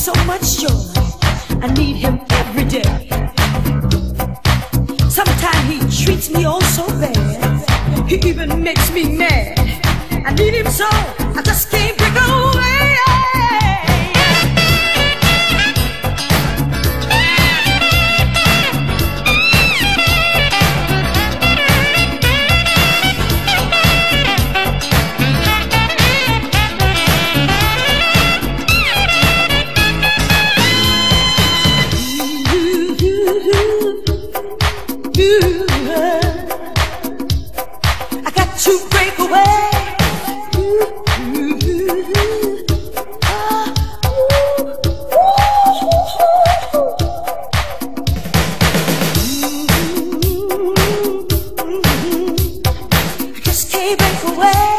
so much joy. I need him every day. Sometimes he treats me all so bad. He even makes me mad. I need him so I just can't break away. Can't break away.